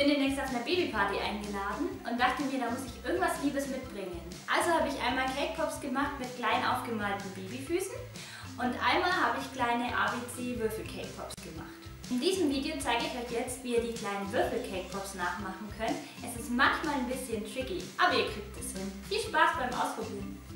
bin demnächst auf einer Babyparty eingeladen und dachte mir, da muss ich irgendwas Liebes mitbringen. Also habe ich einmal Cake Pops gemacht mit klein aufgemalten Babyfüßen und einmal habe ich kleine ABC Würfel Cake Pops gemacht. In diesem Video zeige ich euch jetzt, wie ihr die kleinen Würfel Cake Pops nachmachen könnt. Es ist manchmal ein bisschen tricky, aber ihr kriegt es hin. Viel Spaß beim Ausprobieren!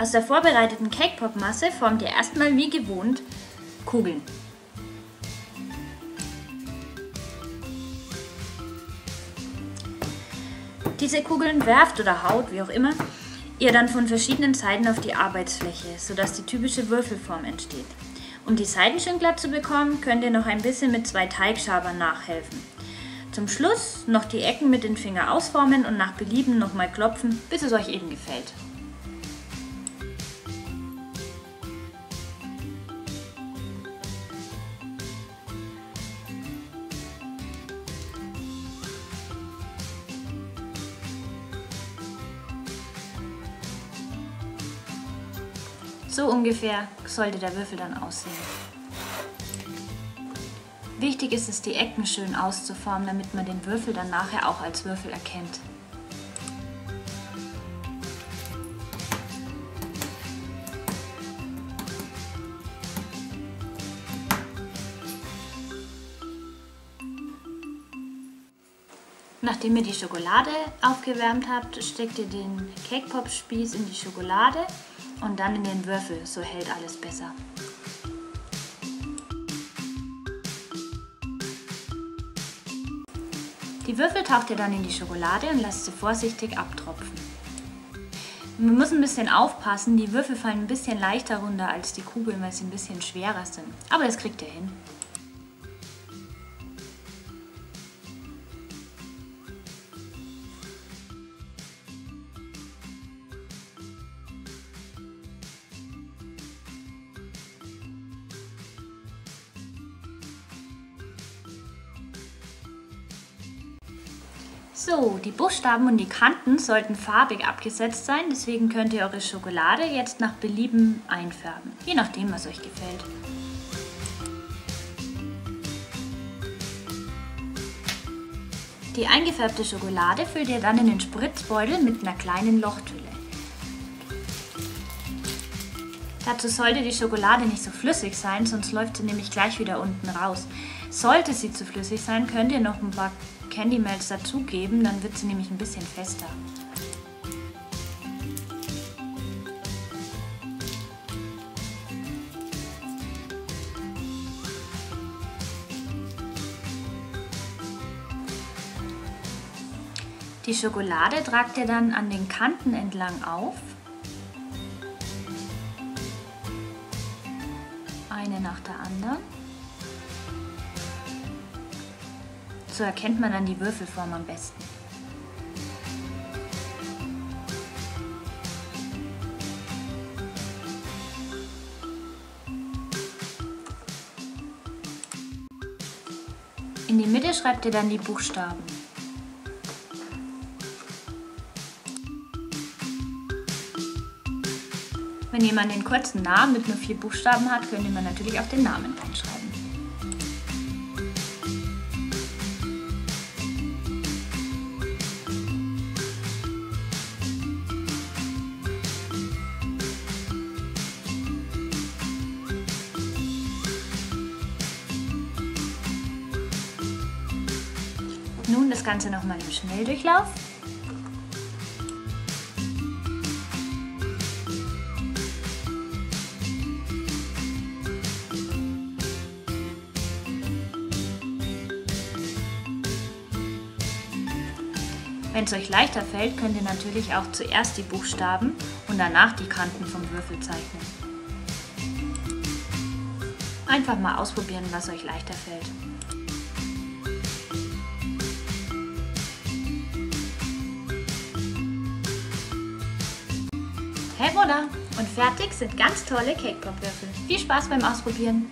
Aus der vorbereiteten Cake Pop Masse formt ihr erstmal wie gewohnt Kugeln. Diese Kugeln werft oder haut, wie auch immer, ihr dann von verschiedenen Seiten auf die Arbeitsfläche, sodass die typische Würfelform entsteht. Um die Seiten schön glatt zu bekommen, könnt ihr noch ein bisschen mit zwei Teigschabern nachhelfen. Zum Schluss noch die Ecken mit den Fingern ausformen und nach Belieben nochmal klopfen, bis es euch eben gefällt. So ungefähr sollte der Würfel dann aussehen. Wichtig ist es, die Ecken schön auszuformen, damit man den Würfel dann nachher auch als Würfel erkennt. Nachdem ihr die Schokolade aufgewärmt habt, steckt ihr den Cake Pop Spieß in die Schokolade und dann in den Würfel, so hält alles besser. Die Würfel taucht ihr dann in die Schokolade und lasst sie vorsichtig abtropfen. Man muss ein bisschen aufpassen, die Würfel fallen ein bisschen leichter runter als die Kugeln, weil sie ein bisschen schwerer sind. Aber das kriegt ihr hin. So, die Buchstaben und die Kanten sollten farbig abgesetzt sein, deswegen könnt ihr eure Schokolade jetzt nach Belieben einfärben, je nachdem, was euch gefällt. Die eingefärbte Schokolade füllt ihr dann in den Spritzbeutel mit einer kleinen Lochtülle. Dazu sollte die Schokolade nicht so flüssig sein, sonst läuft sie nämlich gleich wieder unten raus. Sollte sie zu flüssig sein, könnt ihr noch ein paar Candy Melts dazugeben, dann wird sie nämlich ein bisschen fester. Die Schokolade tragt ihr dann an den Kanten entlang auf. Nach der anderen. So erkennt man dann die Würfelform am besten. In die Mitte schreibt ihr dann die Buchstaben. Wenn jemand den kurzen Namen mit nur vier Buchstaben hat, könnte man natürlich auch den Namen reinschreiben. Nun das Ganze nochmal im Schnelldurchlauf. Wenn es euch leichter fällt, könnt ihr natürlich auch zuerst die Buchstaben und danach die Kanten vom Würfel zeichnen. Einfach mal ausprobieren, was euch leichter fällt. Hey voilà! Und fertig sind ganz tolle Cake Pop Würfel. Viel Spaß beim Ausprobieren!